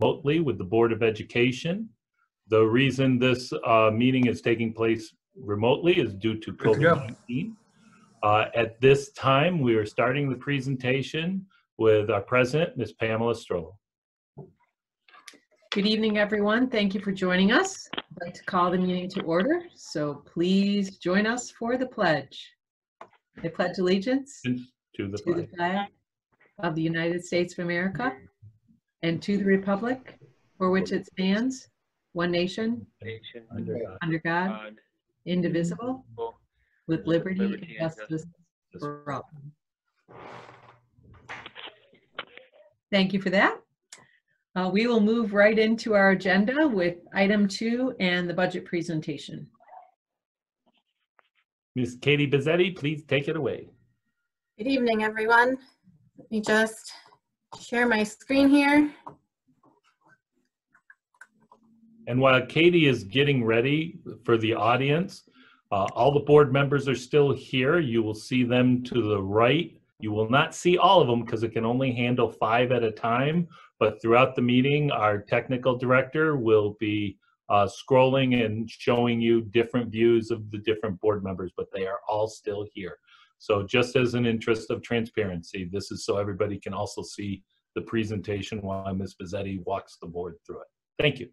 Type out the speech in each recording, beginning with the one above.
remotely with the Board of Education. The reason this uh, meeting is taking place remotely is due to Good to go. COVID-19. Uh, At this time, we are starting the presentation with our president, Ms. Pamela Strollo. Good evening, everyone. Thank you for joining us. I'd like to call the meeting to order, so please join us for the pledge. I pledge allegiance To the to the flag. flag of the United States of America and to the republic for which it stands, one nation, nation Under God, under God, God, indivisible, with liberty liberty and and justice for all. Thank you for that. Uh, We will move right into our agenda with item two and the budget presentation. Ms. Katie Bezzetti, please take it away. Good evening, everyone. Let me just share my screen here. And while Katie is getting ready for the audience, uh, all the board members are still here. You will see them to the right. You will not see all of them because it can only handle five at a time. But throughout the meeting, our technical director will be uh, scrolling and showing you different views of the different board members, but they are all still here. So just as an interest of transparency, this is so everybody can also see the presentation while Ms. Bezzetti walks the board through it. Thank you.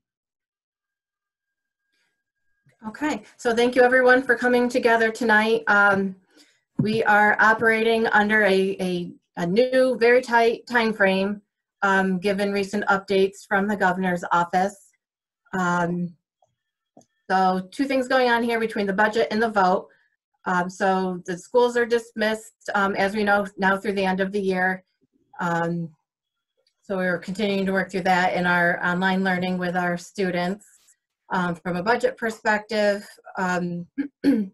Okay, so thank you, everyone, for coming together tonight. Um, We are operating under a, a, a new, very tight timeframe, um, given recent updates from the governor's office. Um, So two things going on here between the budget and the vote. Um, So the schools are dismissed, um, as we know, now through the end of the year. Um, So we're continuing to work through that in our online learning with our students. Um, From a budget perspective, um,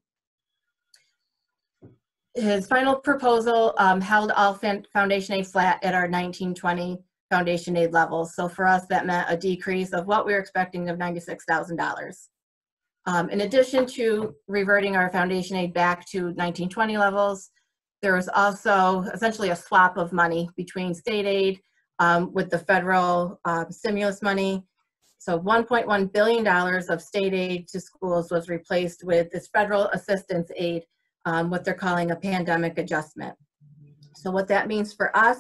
his final proposal um, held all foundation aid flat at our 1920 foundation aid levels. So for us, that meant a decrease of what we were expecting of $96,000. Um, In addition to reverting our foundation aid back to 1920 levels, there was also essentially a swap of money between state aid um, with the federal um, stimulus money. So $1.1 billion of state aid to schools was replaced with this federal assistance aid, um, what they're calling a pandemic adjustment. So what that means for us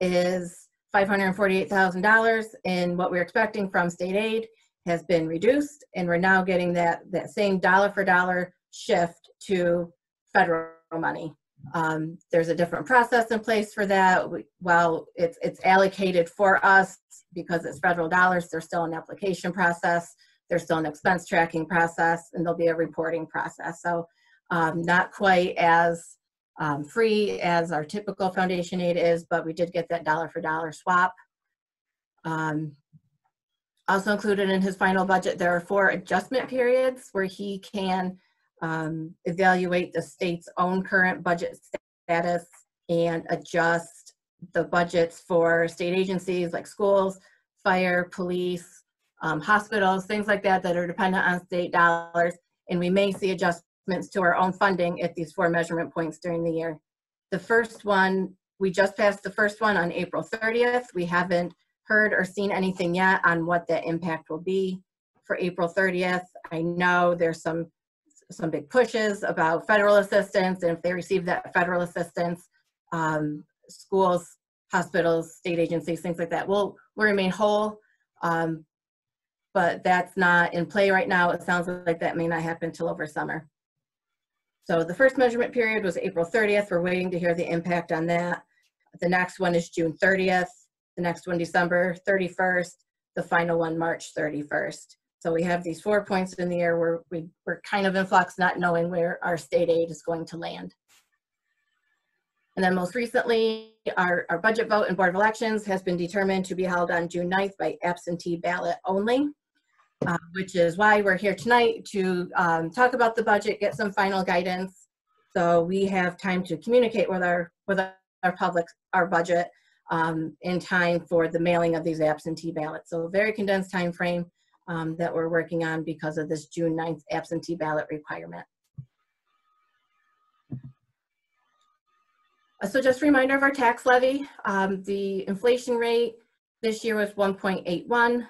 is $548,000 in what we're expecting from state aid has been reduced, and we're now getting that, that same dollar for dollar shift to federal money. Um, there's a different process in place for that. While it's, it's allocated for us because it's federal dollars, there's still an application process, there's still an expense tracking process, and there'll be a reporting process. So um, not quite as um, free as our typical foundation aid is, but we did get that dollar for dollar swap. Um, also included in his final budget, there are four adjustment periods where he can um, evaluate the state's own current budget status and adjust the budgets for state agencies like schools, fire, police, um, hospitals, things like that that are dependent on state dollars. And we may see adjustments to our own funding at these four measurement points during the year. The first one, we just passed the first one on April 30th. We haven't heard or seen anything yet on what that impact will be for April 30th. I know there's some some big pushes about federal assistance, and if they receive that federal assistance, um, schools, hospitals, state agencies, things like that will will remain whole. Um, but that's not in play right now. It sounds like that may not happen till over summer. So the first measurement period was April 30th. We're waiting to hear the impact on that. The next one is June 30th. The next one, December 31st. The final one, March 31st. So we have these four points in the year where we, we're kind of in flux, not knowing where our state aid is going to land. And then most recently, our, our budget vote and Board of Elections has been determined to be held on June 9th by absentee ballot only, uh, which is why we're here tonight to um, talk about the budget, get some final guidance. So we have time to communicate with our, with our public, our budget um, in time for the mailing of these absentee ballots. So a very condensed time frame um, that we're working on because of this June 9th absentee ballot requirement. Uh, So just a reminder of our tax levy, um, the inflation rate This year was 1.81.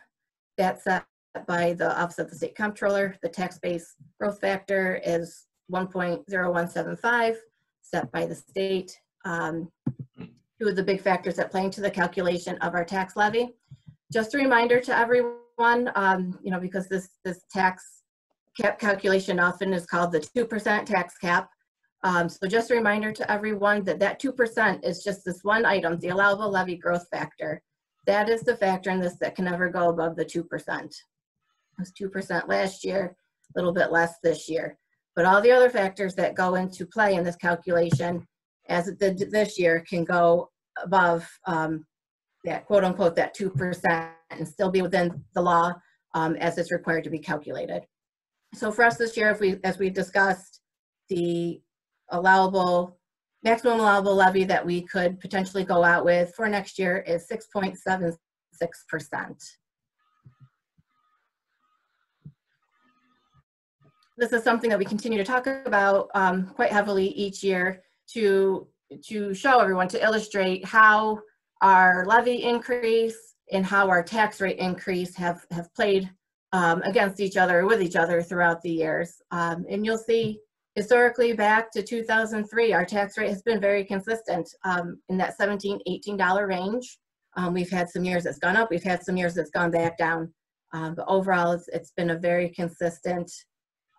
That's set by the Office of the State Comptroller. The tax base growth factor is 1.0175, set by the state. Um, Two of the big factors that play into the calculation of our tax levy. Just a reminder to everyone, um, you know, because this, this tax cap calculation often is called the 2% tax cap. Um, so just a reminder to everyone that that 2% is just this one item, the allowable levy growth factor. That is the factor in this that can never go above the 2%. It was 2% last year, a little bit less this year. But all the other factors that go into play in this calculation, as it did this year, can go above um, that quote unquote, that 2% and still be within the law um, as it's required to be calculated. So for us this year, if we, as we discussed, the allowable, maximum allowable levy that we could potentially go out with for next year is 6.76%. This is something that we continue to talk about um, quite heavily each year to, to show everyone, to illustrate how our levy increase and how our tax rate increase have, have played um, against each other, with each other throughout the years. Um, and you'll see historically back to 2003, our tax rate has been very consistent um, in that 17, $18 range. Um, we've had some years that's gone up, we've had some years that's gone back down. Um, but overall, it's, it's been a very consistent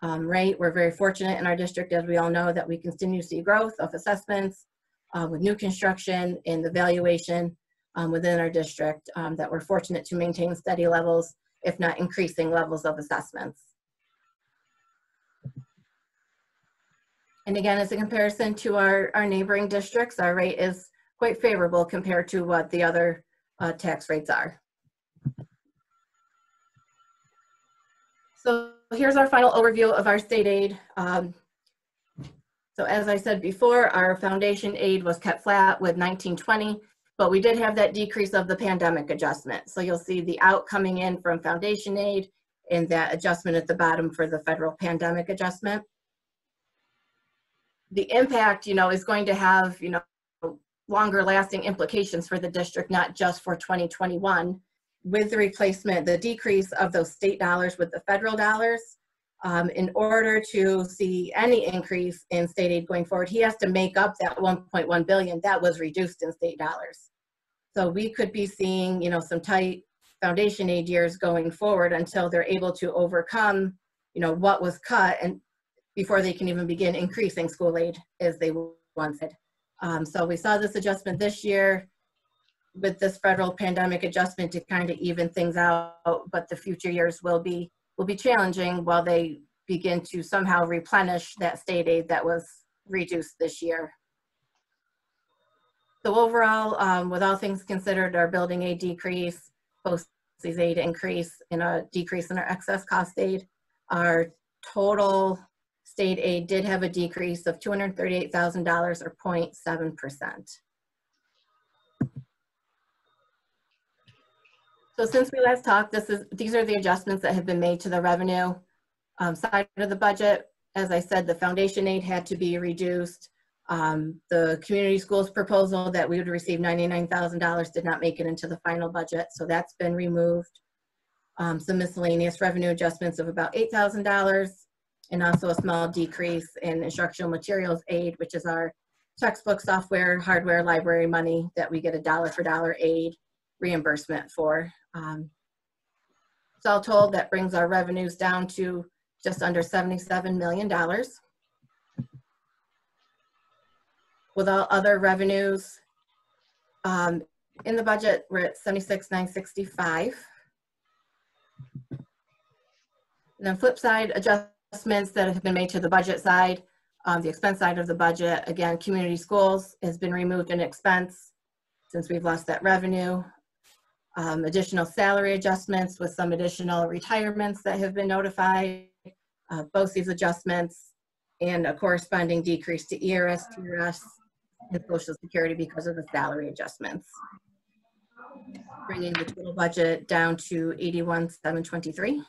um, rate. We're very fortunate in our district, as we all know, that we continue to see growth of assessments uh, with new construction and the valuation um, within our district, um, that we're fortunate to maintain steady levels, if not increasing levels of assessments. And again, as a comparison to our, our neighboring districts, our rate is quite favorable compared to what the other uh, tax rates are. So here's our final overview of our state aid. Um, so as I said before, our foundation aid was kept flat with 1920, but we did have that decrease of the pandemic adjustment. So you'll see the out coming in from foundation aid and that adjustment at the bottom for the federal pandemic adjustment. The impact, you know, is going to have, you know, longer lasting implications for the district, not just for 2021. With the replacement, the decrease of those state dollars with the federal dollars, um, in order to see any increase in state aid going forward, he has to make up that 1.1 billion that was reduced in state dollars. So we could be seeing, you know, some tight foundation aid years going forward until they're able to overcome, you know, what was cut and before they can even begin increasing school aid as they wanted. Um, so we saw this adjustment this year with this federal pandemic adjustment to kind of even things out, but the future years will be will be challenging while they begin to somehow replenish that state aid that was reduced this year. So overall, um, with all things considered, our building aid decrease, post aid increase, and a decrease in our excess cost aid, our total state aid did have a decrease of $238,000 or 0.7%. So since we last talked, this is these are the adjustments that have been made to the revenue um, side of the budget. As I said, the foundation aid had to be reduced. Um, the community schools proposal that we would receive $99,000 did not make it into the final budget, so that's been removed. Um, some miscellaneous revenue adjustments of about $8,000 and also a small decrease in instructional materials aid, which is our textbook, software, hardware, library money that we get a dollar for dollar aid reimbursement for. Um, so all told, that brings our revenues down to just under $77 million. With all other revenues um, in the budget, we're at 76,965. And then flip side adjustments that have been made to the budget side, um, the expense side of the budget, again, community schools has been removed in expense since we've lost that revenue um, additional salary adjustments with some additional retirements that have been notified, uh, BOCES adjustments, and a corresponding decrease to ERS, TRS, and Social Security because of the salary adjustments. Bringing the total budget down to 81,723.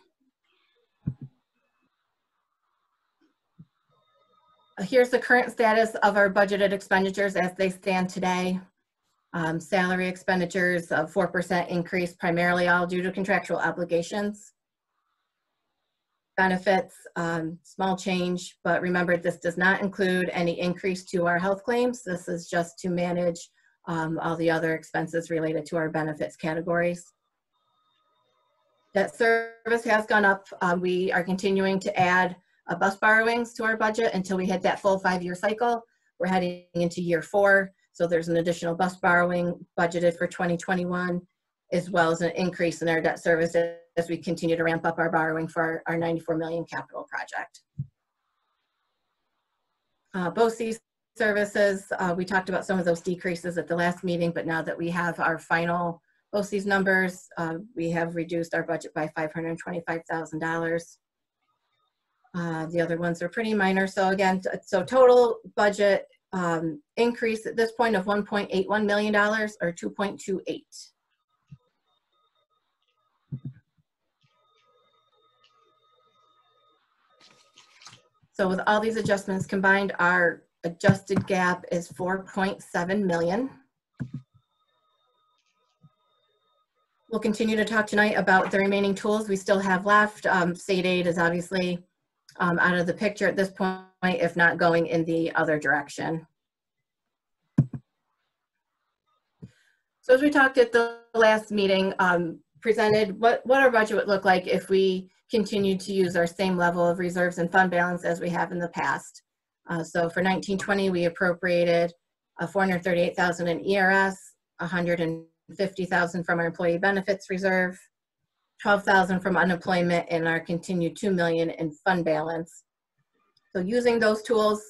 Uh, here's the current status of our budgeted expenditures as they stand today. Um, Salary expenditures of 4% increase primarily all due to contractual obligations. Benefits, um, small change, but remember, this does not include any increase to our health claims. This is just to manage um, all the other expenses related to our benefits categories. Debt service has gone up. Uh, We are continuing to add uh, bus borrowings to our budget until we hit that full five-year cycle. We're heading into year four, so there's an additional bus borrowing budgeted for 2021, as well as an increase in our debt service as we continue to ramp up our borrowing for our our 94 million capital project. Uh, BOCES services, uh, we talked about some of those decreases at the last meeting, but now that we have our final BOCES numbers, uh, we have reduced our budget by $525,000. Uh, The other ones are pretty minor. So again, so total budget um, increase at this point of $1.81 million or 2.28. So with all these adjustments combined, our adjusted gap is 4.7 million. We'll continue to talk tonight about the remaining tools we still have left. Um, State aid is obviously um, out of the picture at this point, if not going in the other direction. So as we talked at the last meeting, um, presented what, what our budget would look like if we continued to use our same level of reserves and fund balance as we have in the past. Uh, so for 1920, we appropriated uh, 438,000 in ERS, 150,000 from our employee benefits reserve, 12,000 from unemployment, and our continued 2 million in fund balance. So using those tools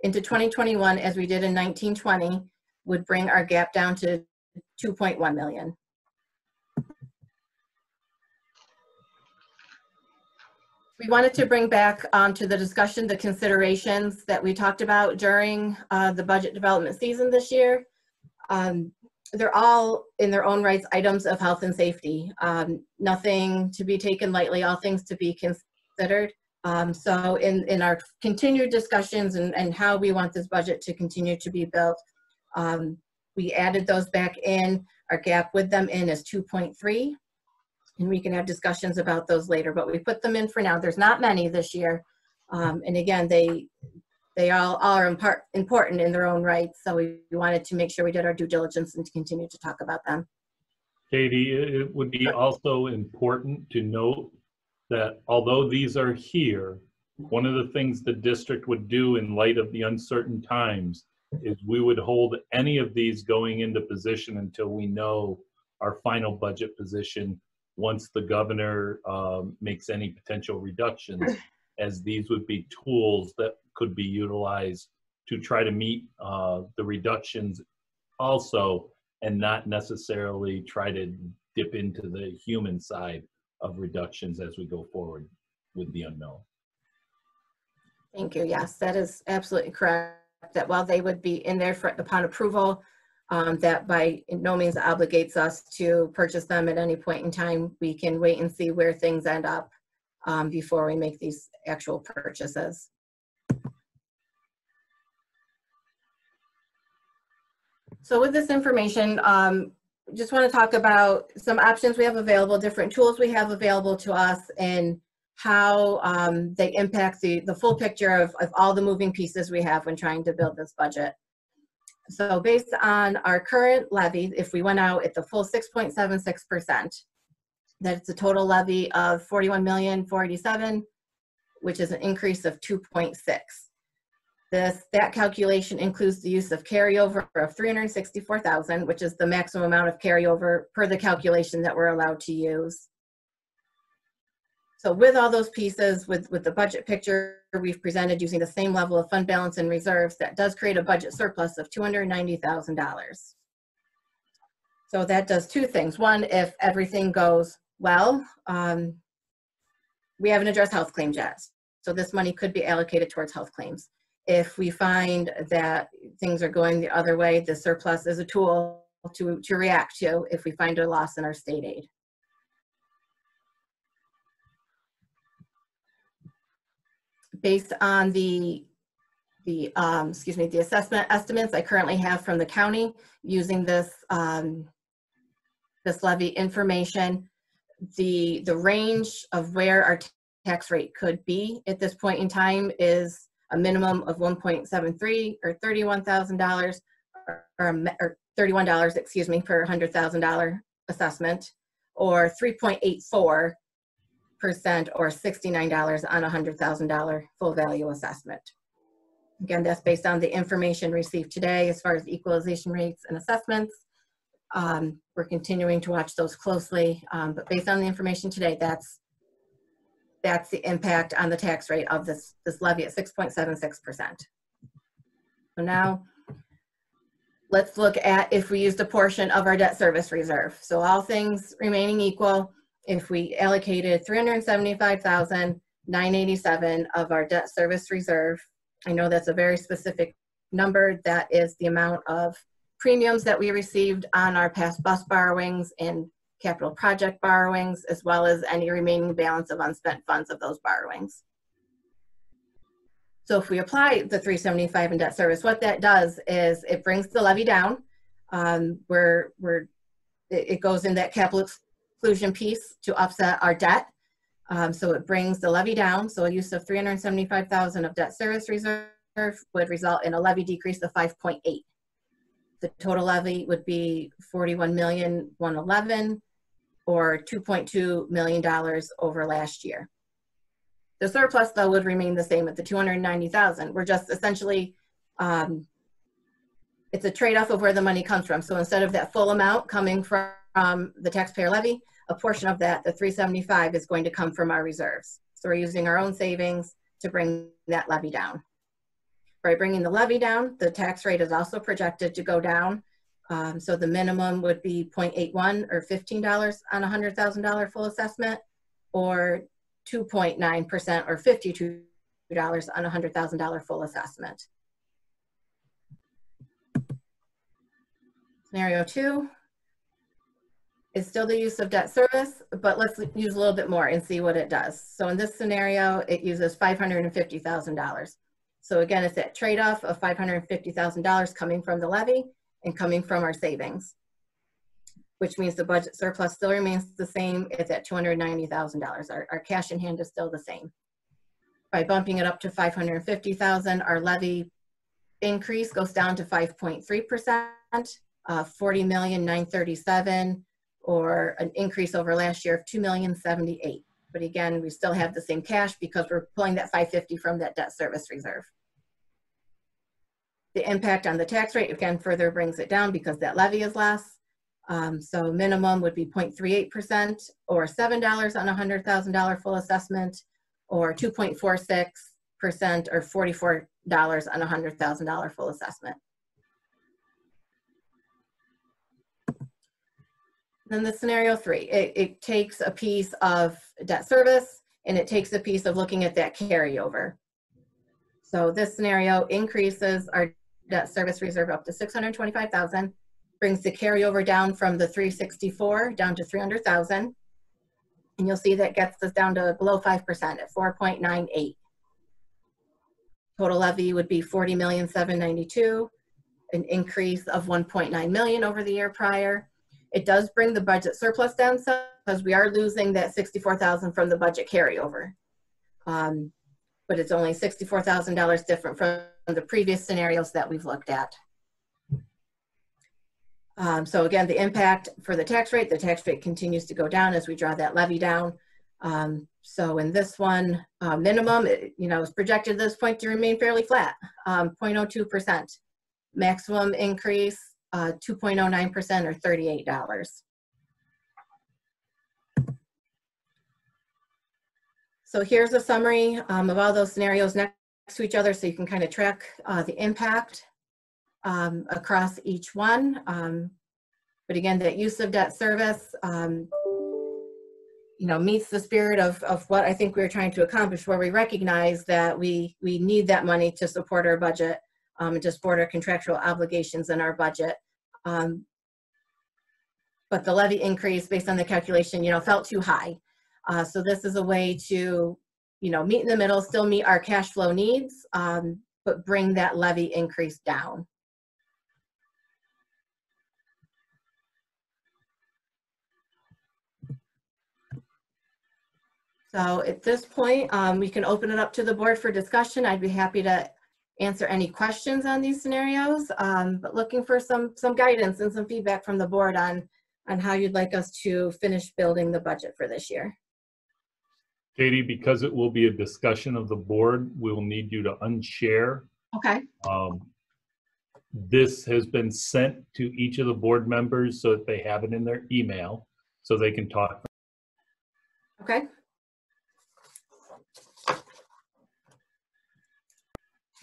into 2021, as we did in 1920, would bring our gap down to 2.1 million. We wanted to bring back um, to the discussion the considerations that we talked about during uh, the budget development season this year. Um, they're all in their own rights items of health and safety. Um, nothing to be taken lightly, all things to be considered. Um, so in, in our continued discussions and, and how we want this budget to continue to be built, um, we added those back in. Our gap with them in is 2.3. And we can have discussions about those later, but we put them in for now. There's not many this year. Um, and again, they they all, all are important in their own rights. So we wanted to make sure we did our due diligence and to continue to talk about them. Katie, it it would be also important to note that although these are here, one of the things the district would do in light of the uncertain times is we would hold any of these going into position until we know our final budget position once the governor um, makes any potential reductions, as these would be tools that could be utilized to try to meet uh, the reductions also and not necessarily try to dip into the human side of reductions as we go forward with the unknown. Thank you. Yes, that is absolutely correct. That while they would be in there for upon approval, um, that by no means obligates us to purchase them at any point in time. We can wait and see where things end up um, before we make these actual purchases. So with this information, um, just want to talk about some options we have available, different tools we have available to us, and how um, they impact the, the full picture of, of all the moving pieces we have when trying to build this budget. So based on our current levy, if we went out at the full 6.76%, that's a total levy of 41,487, which is an increase of 2.6. This, that calculation includes the use of carryover of 364,000, which is the maximum amount of carryover per the calculation that we're allowed to use. So with all those pieces, with, with the budget picture we've presented using the same level of fund balance and reserves, that does create a budget surplus of $290,000. So that does two things. One, if everything goes well, um, we haven't addressed health claims yet. So this money could be allocated towards health claims. If we find that things are going the other way, the surplus is a tool to, to react to if we find a loss in our state aid. based on the the, um, excuse me, the assessment estimates I currently have from the county using this, um, this levy information. The, the range of where our tax rate could be at this point in time is a minimum of 1.73 or $31,000 or, or or $31, excuse me, per $100,000 assessment, or 3.84 percent or $69 on a $100,000 full value assessment. Again, that's based on the information received today as far as equalization rates and assessments. Um, We're continuing to watch those closely, um, but based on the information today, that's, that's the impact on the tax rate of this, this levy at 6.76%. So now, let's look at if we used a portion of our debt service reserve. So all things remaining equal, if we allocated 375,987 of our debt service reserve, I know that's a very specific number. That is the amount of premiums that we received on our past bus borrowings and capital project borrowings, as well as any remaining balance of unspent funds of those borrowings. So if we apply the 375 in debt service, what that does is it brings the levy down. Um, where we're, it, it goes in that capital exclusion piece to offset our debt. Um, so it brings the levy down. So a use of 375,000 of debt service reserve would result in a levy decrease of 5.8. The total levy would be 41,111 or 2.2 million dollars over last year. The surplus though would remain the same at the 290,000. We're just essentially, um, it's a trade-off of where the money comes from. So instead of that full amount coming from the taxpayer levy, a portion of that, the 375, is going to come from our reserves. So we're using our own savings to bring that levy down. By bringing the levy down, the tax rate is also projected to go down. Um, so the minimum would be 0.81 or $15 on a $100,000 full assessment, or 2.9% or $52 on a $100,000 full assessment. Scenario two is still the use of debt service, but let's use a little bit more and see what it does. So in this scenario, it uses $550,000. So again, it's that trade-off of $550,000 coming from the levy and coming from our savings, which means the budget surplus still remains the same. It's at $290,000. Our, our cash in hand is still the same. By bumping it up to 550,000, our levy increase goes down to 5.3%, uh, 40,937, or an increase over last year of 2,078. But again, we still have the same cash because we're pulling that 550 from that debt service reserve. The impact on the tax rate, again, further brings it down because that levy is less. Um, so minimum would be 0.38% or $7 on a $100,000 full assessment or 2.46% or $44 on a $100,000 full assessment. Then the scenario three, it, it takes a piece of debt service and it takes a piece of looking at that carryover. So this scenario increases our debt service reserve up to 625,000, brings the carryover down from the 364 down to 300,000. And you'll see that gets us down to below 5% at 4.98. Total levy would be 40,792, an increase of 1.9 million over the year prior. It does bring the budget surplus down some because we are losing that 64,000 from the budget carryover. Um, but it's only $64,000 different from the previous scenarios that we've looked at. Um, so again, the impact for the tax rate, the tax rate continues to go down as we draw that levy down. Um, so in this one, uh, minimum, it, you know, is projected at this point to remain fairly flat, um, 0.02%. Maximum increase, uh, 2.09% or $38. So here's a summary um, of all those scenarios next to each other so you can kind of track uh, the impact um, across each one. Um, but again, that use of debt service, um, you know, meets the spirit of, of what I think we're trying to accomplish, where we recognize that we, we need that money to support our budget um, and to support our contractual obligations in our budget. Um, but the levy increase based on the calculation, you know, felt too high. Uh, so this is a way to, you know, meet in the middle, still meet our cash flow needs, um, but bring that levy increase down. So at this point, um, we can open it up to the board for discussion. I'd be happy to answer any questions on these scenarios, um, but looking for some, some guidance and some feedback from the board on, on how you'd like us to finish building the budget for this year. Katie, because it will be a discussion of the board, we will need you to unshare. Okay, Um, This has been sent to each of the board members so that they have it in their email, so they can talk. okay,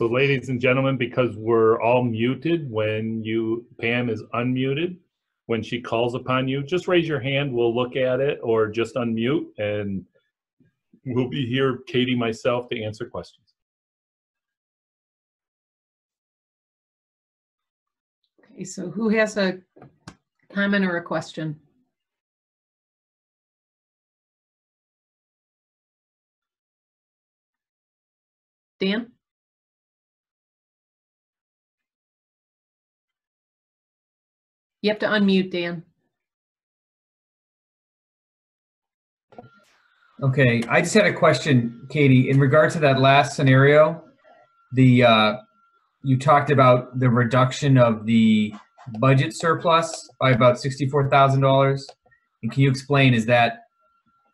So ladies and gentlemen, because we're all muted, when you, Pam is unmuted, when she calls upon you, just raise your hand, we'll look at it, or just unmute, and we'll be here, Katie, myself, to answer questions. Okay, so who has a comment or a question? Dan? You have to unmute, Dan. Okay, I just had a question, Katie, in regard to that last scenario. The, uh, you talked about the reduction of the budget surplus by about sixty-four thousand dollars. And can you explain, is that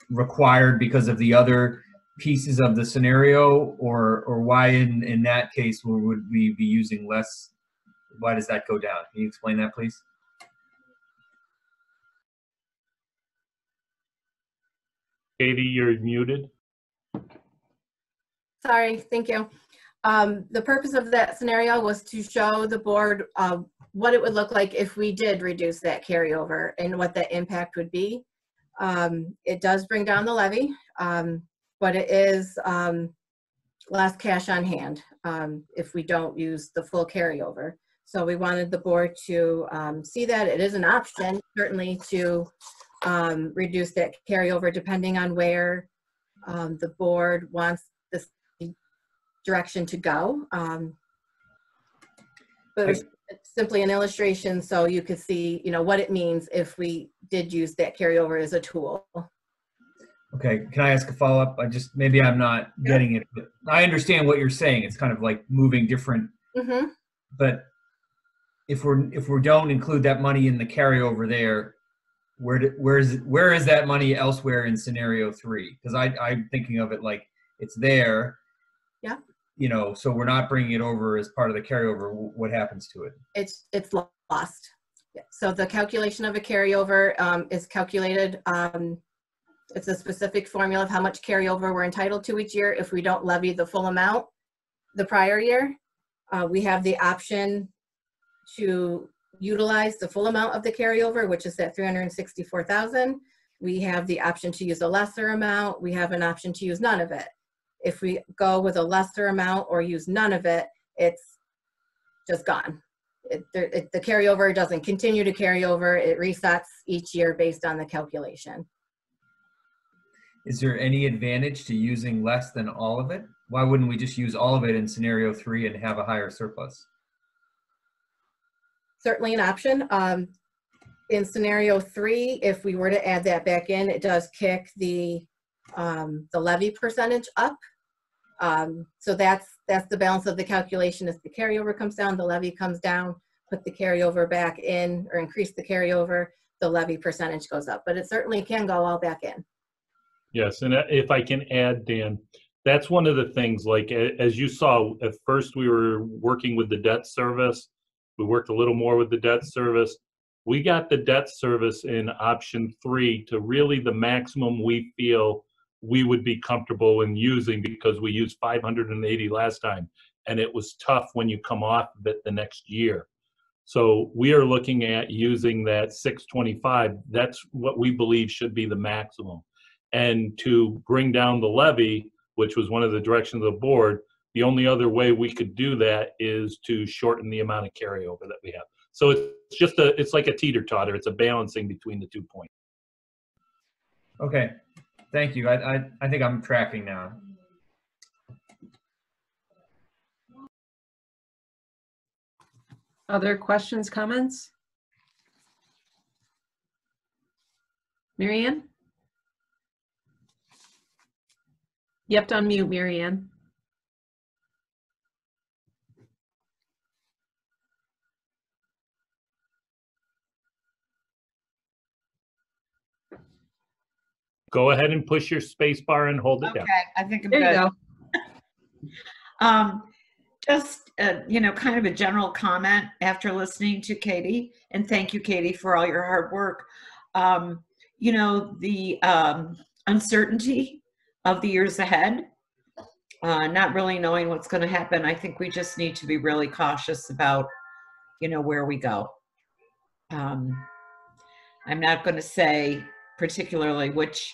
required because of the other pieces of the scenario? Or, or why in, in that case would we be using less? Why does that go down? Can you explain that, please? Katie, you're muted. sorry, thank you. Um, the purpose of that scenario was to show the board, uh, what it would look like if we did reduce that carryover and what the impact would be. Um, it does bring down the levy, um, but it is, um, less cash on hand, um, if we don't use the full carryover. So we wanted the board to, um, see that it is an option, certainly to, um, reduce that carryover depending on where, um, the board wants this direction to go. Um, But it's simply an illustration so you could see, you know, what it means if we did use that carryover as a tool. Okay, can I ask a follow-up? I just, maybe I'm not getting it. but I understand what you're saying. It's kind of like moving different hmm But if we're, if we don't include that money in the carryover there, where, do- where is, where is that money elsewhere in scenario three? Because I, I'm thinking of it like it's there. Yeah. You know, so we're not bringing it over as part of the carryover. What happens to it? It's, it's lost. So the calculation of a carryover um, is calculated, um, it's a specific formula of how much carryover we're entitled to each year if we don't levy the full amount the prior year. Uh, We have the option to utilize the full amount of the carryover, which is that 364,000. We have the option to use a lesser amount. We have an option to use none of it. If we go with a lesser amount or use none of it, it's just gone. It, it, the carryover doesn't continue to carry over. It resets each year based on the calculation. Is there any advantage to using less than all of it? Why wouldn't we just use all of it in scenario three and have a higher surplus? Certainly an option. Um, in scenario three, if we were to add that back in, it does kick the, um, the levy percentage up. Um, so that's, that's the balance of the calculation. If the carryover comes down, the levy comes down, put the carryover back in or increase the carryover, the levy percentage goes up, but it certainly can go all back in. Yes, and if I can add, Dan, that's one of the things, like, as you saw, at first we were working with the debt service. We worked a little more with the debt service. We got the debt service in option three to really the maximum we feel we would be comfortable in using because we used 580 last time. And it was tough when you come off of it the next year. So we are looking at using that 625. That's what we believe should be the maximum. And to bring down the levy, which was one of the directions of the board, the only other way we could do that is to shorten the amount of carryover that we have. So it's just a, it's like a teeter totter. It's a balancing between the two points. Okay, thank you. I, I, I think I'm tracking now. Other questions, comments? Marianne? You have to unmute, Marianne. Go ahead and push your space bar and hold it down. Okay, down. I think I'm There you good. go. Um, just, uh, you know, kind of a general comment after listening to Katie, and thank you, Katie, for all your hard work. Um, you know, the um, uncertainty of the years ahead, uh, not really knowing what's going to happen. I think we just need to be really cautious about, you know, where we go. Um, I'm not going to say particularly which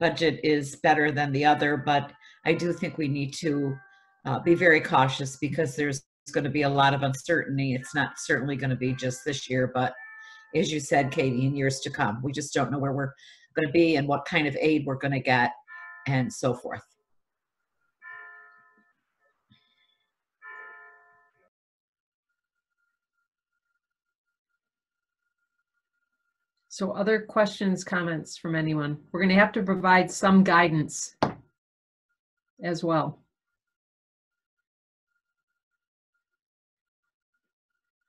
budget is better than the other, but I do think we need to uh, be very cautious because there's going to be a lot of uncertainty. It's not certainly going to be just this year, but as you said, Katie, in years to come, we just don't know where we're going to be and what kind of aid we're going to get and so forth. So other questions, comments from anyone? We're going to have to provide some guidance as well.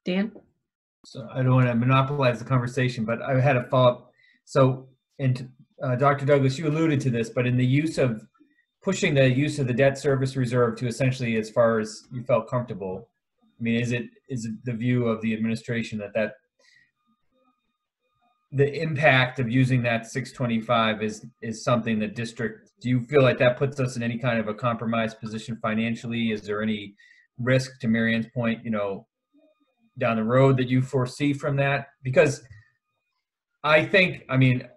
Dan? So I don't want to monopolize the conversation, but I had a follow-up. So, and uh, Dr. Douglas, you alluded to this, but in the use of pushing the use of the debt service reserve to essentially as far as you felt comfortable, I mean, is it is it the view of the administration that that the impact of using that 625 is is something that district do you feel like that puts us in any kind of a compromised position financially is there any risk to marianne's point you know down the road that you foresee from that? Because I think, I mean,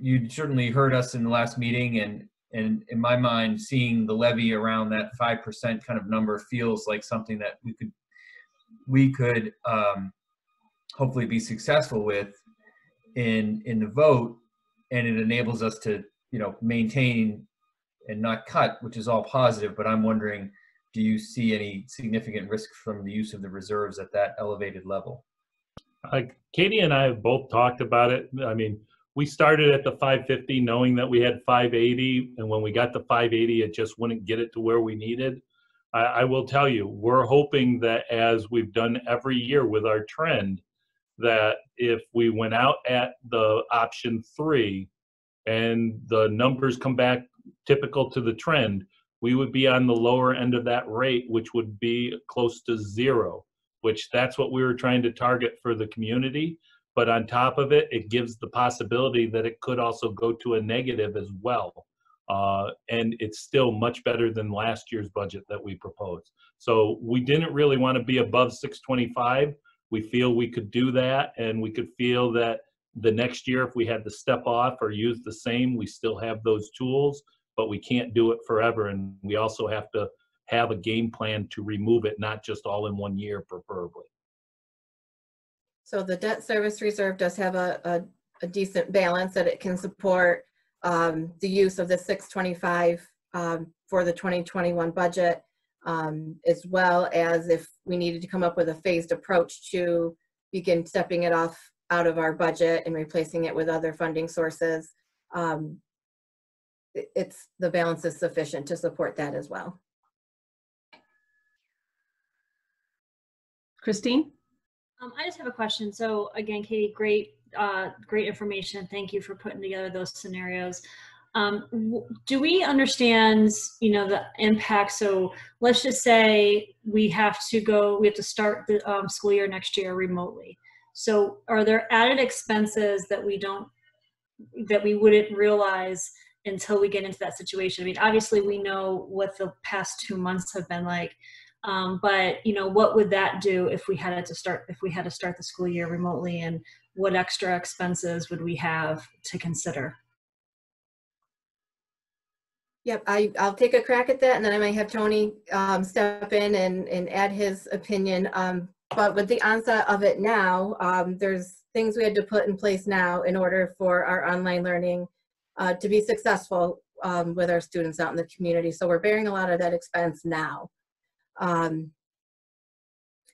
you certainly heard us in the last meeting, and and in my mind, seeing the levy around that five percent kind of number feels like something that we could we could um, hopefully be successful with in in the vote, and it enables us to you know maintain and not cut, which is all positive. But I'm wondering do you see any significant risk from the use of the reserves at that elevated level? Like Katie and I have both talked about it. I mean, we started at the 550 knowing that we had 580, and when we got to 580, it just wouldn't get it to where we needed. I, I will tell you, we're hoping that as we've done every year with our trend, that if we went out at the option three and the numbers come back typical to the trend, we would be on the lower end of that rate, which would be close to zero, which that's what we were trying to target for the community. But on top of it, it gives the possibility that it could also go to a negative as well. Uh, and it's still much better than last year's budget that we proposed. So we didn't really want to be above 625. We feel we could do that, and we could feel that the next year, if we had to step off or use the same, we still have those tools but we can't do it forever. And we also have to have a game plan to remove it, not just all in one year, preferably. So the debt service reserve does have a, a, a decent balance that it can support um, the use of the 625 um, for the 2021 budget, um, as well as if we needed to come up with a phased approach to begin stepping it off out of our budget and replacing it with other funding sources. Um, it- it's, the balance is sufficient to support that as well. Christine? Um, I just have a question. So again, Katie, great, uh, great information. Thank you for putting together those scenarios. Um, do we understand, you know, the impact? So let's just say we have to go, we have to start the um, school year next year remotely. So are there added expenses that we don't, that we wouldn't realize until we get into that situation? I mean, obviously we know what the past two months have been like. Um, but you know, what would that do if we had to start if we had to start the school year remotely, and what extra expenses would we have to consider? Yep, I, I'll take a crack at that and then I might have Tony um, step in and, and add his opinion. Um, but with the onset of it now, um, there's things we had to put in place now in order for our online learning uh, to be successful um, with our students out in the community. So we're bearing a lot of that expense now. Um,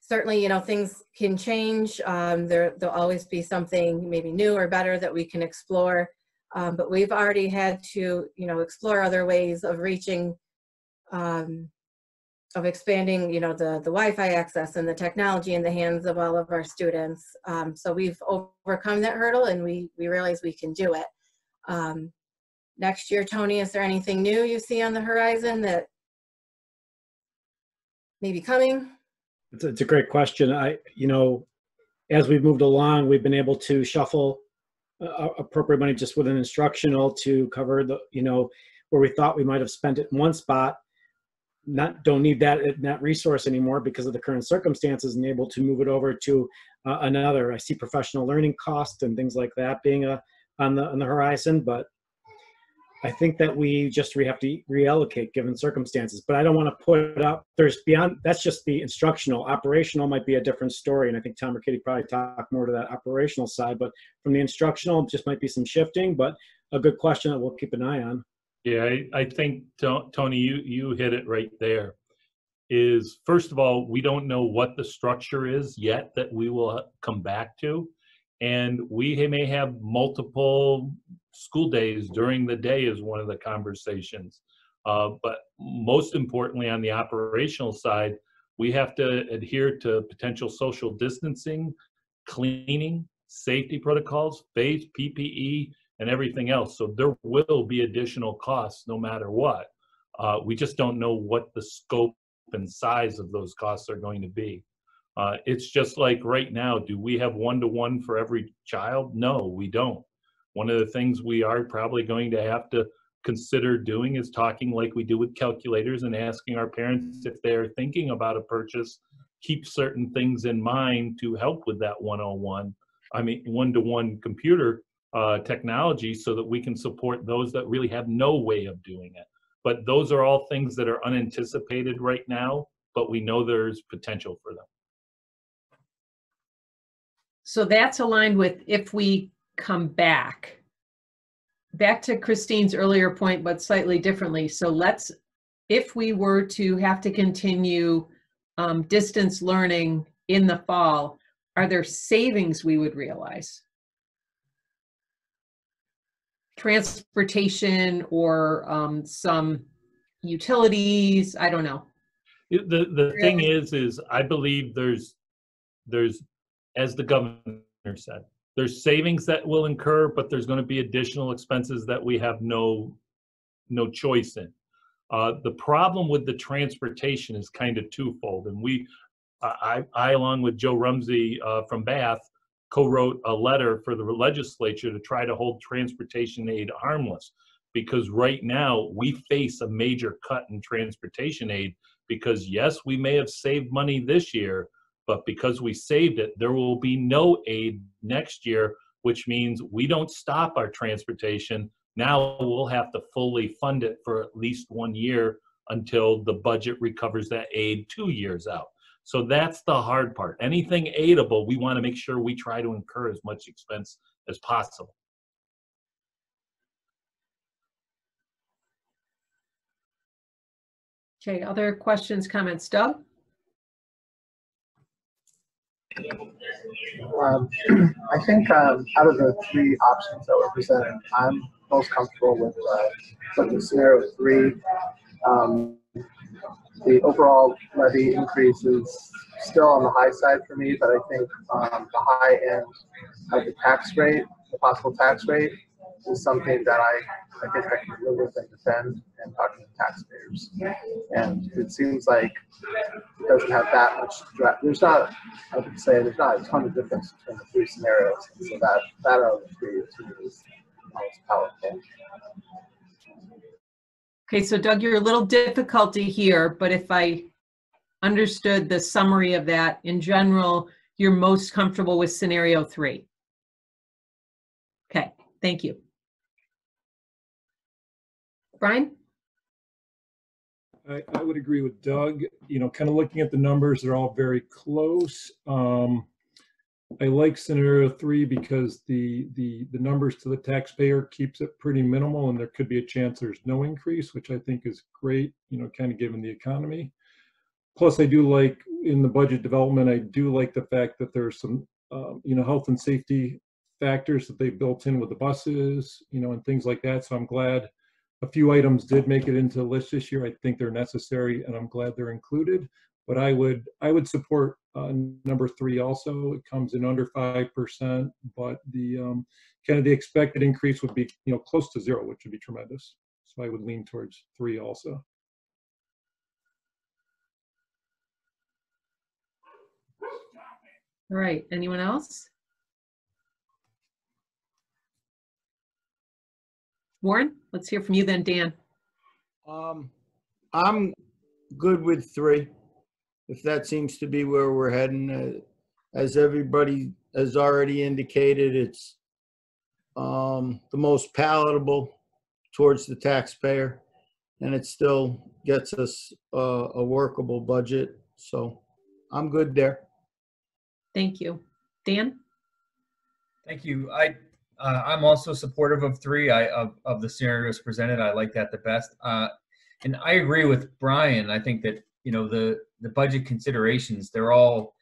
certainly, you know, things can change. Um, there, there'll always be something maybe new or better that we can explore. Um, but we've already had to, you know, explore other ways of reaching, um, of expanding, you know, the, the Wi-Fi access and the technology in the hands of all of our students. Um, so we've overcome that hurdle and we, we realize we can do it. Um, next year, Tony, is there anything new you see on the horizon that may be coming? It's a, it's a great question. I, you know, as we've moved along, we've been able to shuffle uh, appropriate money just with an instructional to cover the, you know, where we thought we might have spent it in one spot. Not don't need that that resource anymore because of the current circumstances, and able to move it over to uh, another. I see professional learning costs and things like that being a on the on the horizon, but I think that we just we have to reallocate given circumstances. But I don't want to put up. There's beyond. That's just the instructional. Operational might be a different story, and I think Tom or Kitty probably talk more to that operational side. But from the instructional, just might be some shifting. But a good question that we'll keep an eye on. Yeah, I, I think, Tony, you, you hit it right there. Is first of all, we don't know what the structure is yet that we will uh, come back to. And we may have multiple school days during the day is one of the conversations. Uh, but most importantly, on the operational side, we have to adhere to potential social distancing, cleaning, safety protocols, face, PPE, and everything else. So there will be additional costs no matter what. Uh, we just don't know what the scope and size of those costs are going to be. Uh, it's just like right now, do we have one to one for every child? No, we don't. One of the things we are probably going to have to consider doing is talking like we do with calculators and asking our parents if they're thinking about a purchase, keep certain things in mind to help with that 101. I mean, one to one computer uh, technology so that we can support those that really have no way of doing it. But those are all things that are unanticipated right now, but we know there's potential for them. So that's aligned with if we come back. Back to Christine's earlier point, but slightly differently. So let's, if we were to have to continue um, distance learning in the fall, are there savings we would realize? Transportation or um, some utilities, I don't know. It- The, the thing is, is I believe there's, there's, as the governor said, there's savings that will incur, but there's going to be additional expenses that we have no, no choice in. Uh, the problem with the transportation is kind of twofold, and we, I, I along with Joe Rumsey uh, from Bath, co-wrote a letter for the legislature to try to hold transportation aid harmless, because right now we face a major cut in transportation aid. Because yes, we may have saved money this year, but because we saved it, there will be no aid next year, which means we don't stop our transportation. Now we'll have to fully fund it for at least one year until the budget recovers that aid two years out. So that's the hard part. Anything aidable, we want to make sure we try to incur as much expense as possible. Okay, other questions, comments? Doug? Um, I think um, out of the three options that were presented, I'm most comfortable with, uh, with scenario three. Um, the overall levy increase is still on the high side for me, but I think um, the high end of the tax rate, the possible tax rate, is something that I, I think I can live with and defend and talk to the taxpayers. And it seems like it doesn't have that much, dra- there's not, I would say, there's not a ton of difference between the three scenarios. And so that, that out of the three is most powerful. Okay, so Doug, you're a little difficult to hear, but if I understood the summary of that, in general, you're most comfortable with scenario three. Okay, thank you. Brian? I, I would agree with Doug. You know, kind of looking at the numbers, they're all very close. Um, I like scenario three because the, the, the numbers to the taxpayer keeps it pretty minimal and there could be a chance there's no increase, which I think is great, you know, kind of given the economy. plus I do like in the budget development, I do like the fact that there's some, um, you know, health and safety factors that they built in with the buses, you know, and things like that. So I'm glad a few items did make it into the list this year. I think they're necessary and I'm glad they're included. But I would, I would support uh, number three also. It comes in under 5%, but the um, kind of the expected increase would be, you know, close to zero, which would be tremendous. So I would lean towards three also. All right, anyone else? Warren, let's hear from you then, Dan. Um, I'm good with three, if that seems to be where we're heading. Uh, As everybody has already indicated, it's um, the most palatable towards the taxpayer, and it still gets us a, a workable budget. So I'm good there. Thank you. Dan? Thank you. I, uh, I'm also supportive of three, I, of, of the scenarios presented. I like that the best. Uh, and I agree with Brian. I think that, you know, the, the budget considerations, they're all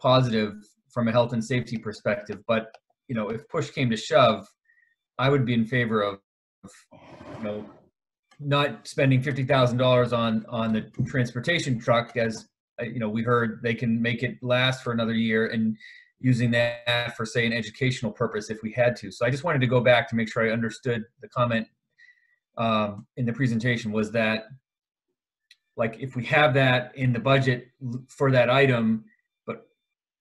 positive from a health and safety perspective. But, you know, if push came to shove, I would be in favor of, you know, not spending fifty thousand dollars on, on the transportation truck as, uh, you know, we heard they can make it last for another year and using that for say an educational purpose if we had to. So I just wanted to go back to make sure I understood the comment um, in the presentation was that like if we have that in the budget for that item, but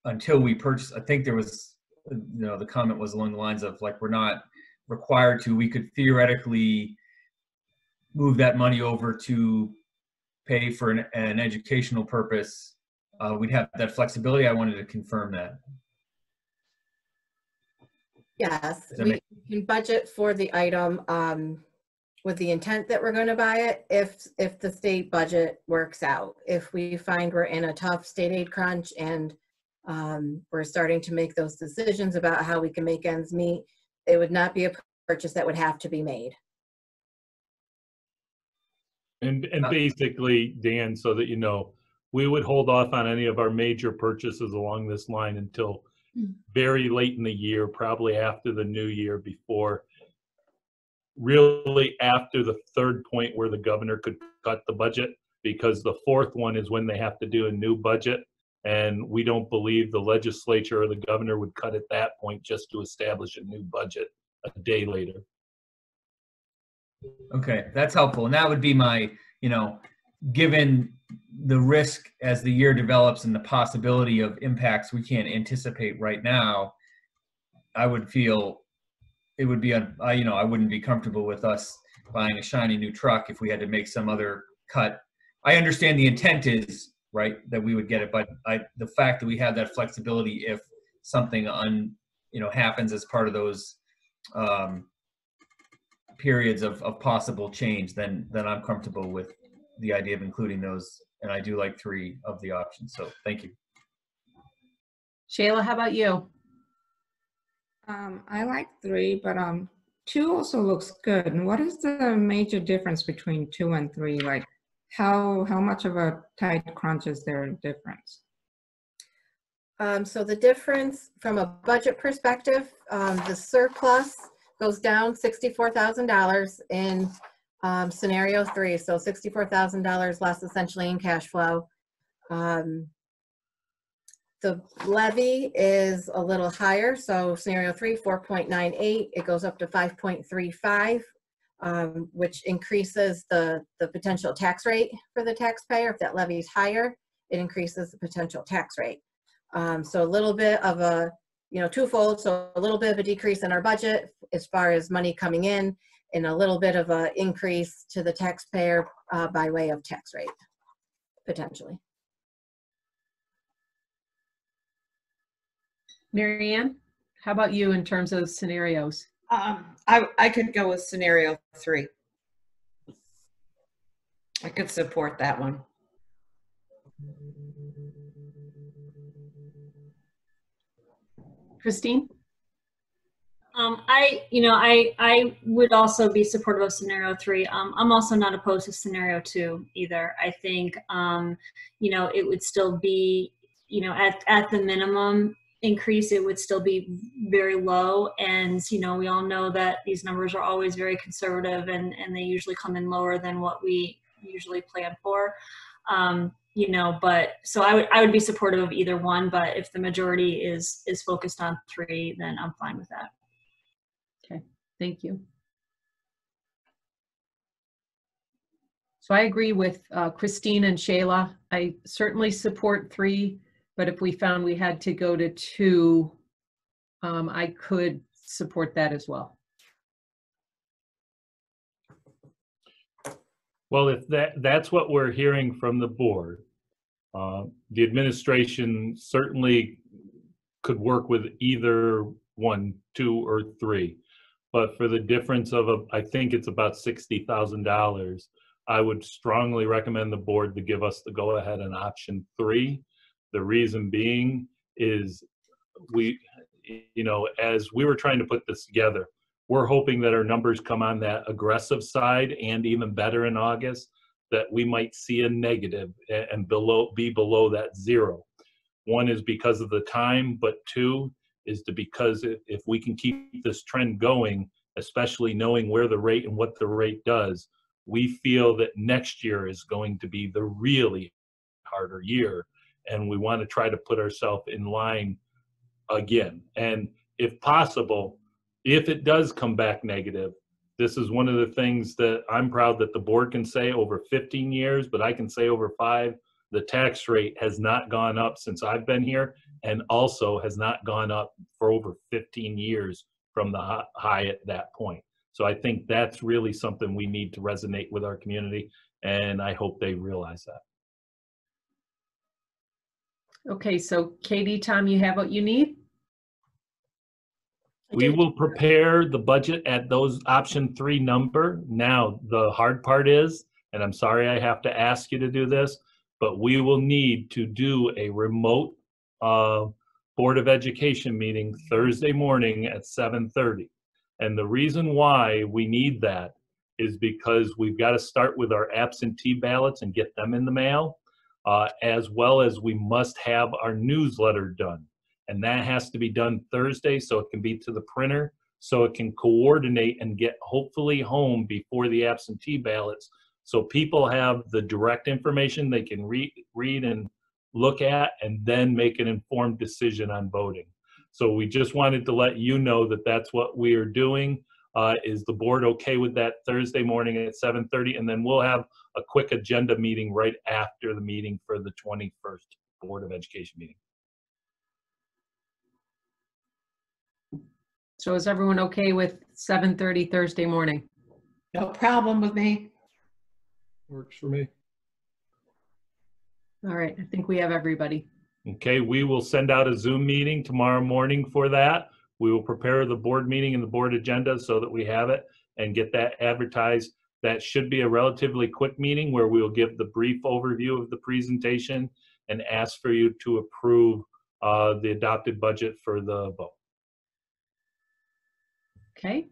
until we purchase, I think there was, you know, the comment was along the lines of like, we're not required to, we could theoretically move that money over to pay for an, an educational purpose. Uh, we'd have that flexibility. I wanted to confirm that. Yes, Does that we make- can budget for the item um, with the intent that we're going to buy it if, if the state budget works out. If we find we're in a tough state aid crunch and um, we're starting to make those decisions about how we can make ends meet, it would not be a purchase that would have to be made. And, and Uh, basically, Dan, so that you know, we would hold off on any of our major purchases along this line until. Very late in the year, probably after the new year before, really after the third point where the governor could cut the budget, because the fourth one is when they have to do a new budget. And we don't believe the legislature or the governor would cut at that point just to establish a new budget a day later. Okay, that's helpful. And that would be my, you know, given the risk as the year develops and the possibility of impacts we can't anticipate right now, I would feel it would be, un- you know, I wouldn't be comfortable with us buying a shiny new truck if we had to make some other cut. I understand the intent is, right, that we would get it, but I, the fact that we have that flexibility if something un, you know, happens as part of those, um, periods of, of possible change, then, then I'm comfortable with the idea of including those. And I do like three of the options. So thank you. Shayla, how about you? Um, I like three, but um, two also looks good. And what is the major difference between two and three? Like, how how much of a tight crunch is there a difference? Um, so the difference from a budget perspective, um, the surplus goes down sixty-four thousand dollars in, um, scenario three, so sixty-four thousand dollars less essentially in cash flow. Um, the levy is a little higher, so scenario three, four point nine eight, it goes up to five point three five, um, which increases the, the potential tax rate for the taxpayer. If that levy is higher, it increases the potential tax rate. Um, so a little bit of a, you know, twofold, so a little bit of a decrease in our budget as far as money coming in and a little bit of an increase to the taxpayer uh, by way of tax rate, potentially. Marianne, how about you in terms of scenarios? Um, I, I could go with scenario three. I could support that one. Christine? Um, I, you know, I, I would also be supportive of scenario three. Um, I'm also not opposed to scenario two either. I think, um, you know, it would still be, you know, at, at the minimum increase, it would still be very low. And, you know, we all know that these numbers are always very conservative and, and they usually come in lower than what we usually plan for. Um, you know, but so I would, I would be supportive of either one, but if the majority is, is focused on three, then I'm fine with that. Thank you. So I agree with uh, Christine and Shayla. I certainly support three, but if we found we had to go to two, um, I could support that as well. Well, if that, that's what we're hearing from the board, uh, the administration certainly could work with either one, two, or three. But for the difference of, a- I think it's about sixty thousand dollars, I would strongly recommend the board to give us the go-ahead on option three. The reason being is we, you know, as we were trying to put this together, we're hoping that our numbers come on that aggressive side and even better in August, that we might see a and below, be below that zero. One is because of the time, but two is to because if, we can keep this trend going, especially knowing where the rate and what the rate does, we feel that next year is going to be the really harder year. And we want to try to put ourselves in line again. And if possible, if it does come back negative, this is one of the things that I'm proud that the board can say over 15 years, but I can say over five, the tax rate has not gone up since I've been here and also has not gone up for over 15 years from the high at that point. So I think that's really something we need to resonate with our community, and I hope they realize that. Okay, so Katie, Tom, you have what you need? We will prepare the budget at those option three number. Now, the hard part is, and I'm sorry I have to ask you to do this, but we will need to do a remote uh, Board of Education meeting Thursday morning at 7:30. And the reason why we need that is because we've got to start with our absentee ballots and get them in the mail, uh, as well as we must have our newsletter done. And that has to be done Thursday so it can be to the printer, so it can coordinate and get hopefully home before the absentee ballots. So people have the direct information they can read, read and look at and then make an informed decision on voting. So we just wanted to let you know that that's what we are doing. Uh, is the board okay with that Thursday morning at 7:30? And then we'll have a quick agenda meeting right after the meeting for the 21st Board of Education meeting. So is everyone okay with 7:30 Thursday morning? No problem with me. Works for me. All right, I think we have everybody. Okay, we will send out a Zoom meeting tomorrow morning for that. We will prepare the board meeting and the board agenda so that we have it and get that advertised. That should be a relatively quick meeting where we will give the brief overview of the presentation and ask for you to approve uh, the adopted budget for the vote. Okay.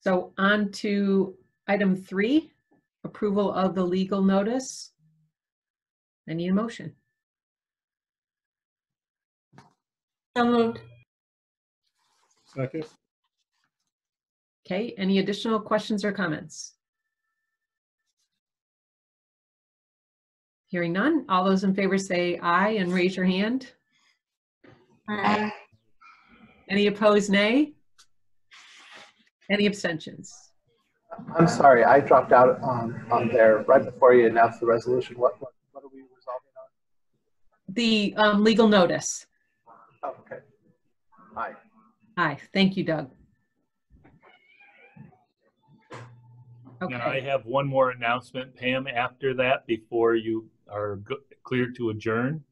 So on to item three, approval of the legal notice. I need a motion. So moved. Second? Okay, any additional questions or comments? Hearing none, all those in favor say aye and raise your hand. Aye. Any opposed, nay? Any abstentions? I'm sorry, I dropped out on, on there right before you announced the resolution. What, what, what are we resolving on? The um, legal notice. Oh, okay. Aye. Aye, thank you, Doug. And I have one more announcement, Pam, after that, before you are clear to adjourn.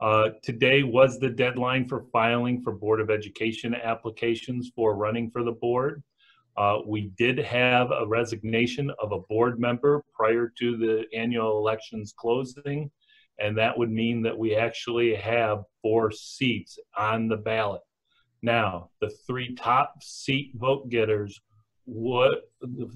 Uh, Today was the deadline for filing for Board of Education applications for running for the board. Uh, We did have a resignation of a board member prior to the annual elections closing. And that would mean that we actually have four seats on the ballot. Now, the three top seat vote getters would, the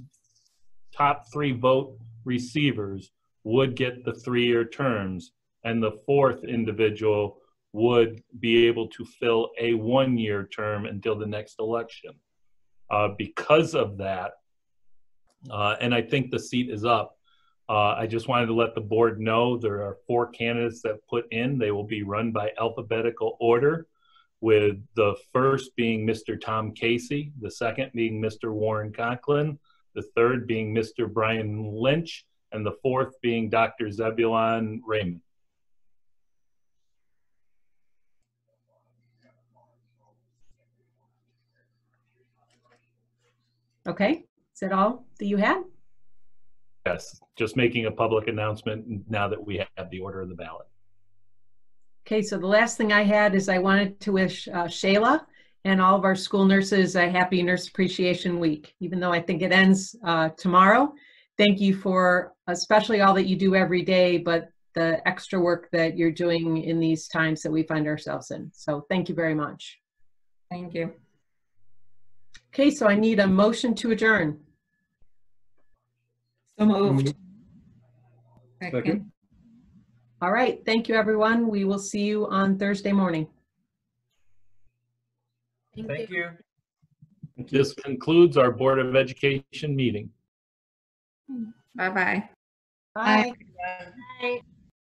top three vote receivers would get the three-year terms, and the fourth individual would be able to fill a one-year term until the next election. Uh, because of that, uh, and I think the seat is up. Uh, I just wanted to let the board know there are four candidates that put in. They will be run by alphabetical order, with the first being Mr. Tom Casey, the second being Mr. Warren Conklin, the third being Mr. Brian Lynch, and the fourth being Dr. Zebulon Raymond. Okay, is that all that you had? Yes, just making a public announcement now that we have the order of the ballot. Okay, so the last thing I had is I wanted to wish uh, Shayla and all of our school nurses a happy Nurse Appreciation Week, even though I think it ends uh, tomorrow. Thank you for especially all that you do every day, but the extra work that you're doing in these times that we find ourselves in. So thank you very much. Thank you. Okay, so I need a motion to adjourn. So moved. Second. All right, thank you, everyone. We will see you on Thursday morning. Thank you. This concludes our Board of Education meeting. Bye-bye. Bye. Bye.